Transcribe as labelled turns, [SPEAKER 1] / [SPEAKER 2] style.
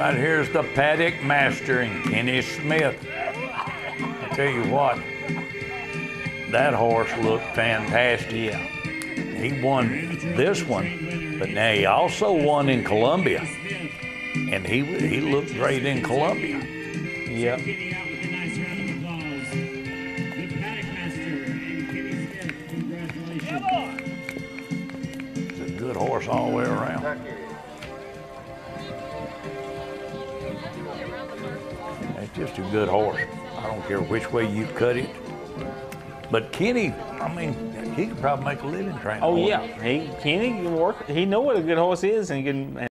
[SPEAKER 1] Right here's the paddock master and Kenny Smith. I tell you what, that horse looked fantastic.
[SPEAKER 2] Yeah.
[SPEAKER 1] He won this one, but now he also won in Columbia, and he he looked great in Columbia.
[SPEAKER 2] Yep.
[SPEAKER 1] He's a good horse all the way around. It's just a good horse. I don't care which way you cut it. But Kenny, I mean, he could probably make a living training.
[SPEAKER 2] Oh
[SPEAKER 1] horses.
[SPEAKER 2] yeah. He Kenny can work. He know what a good horse is, and he can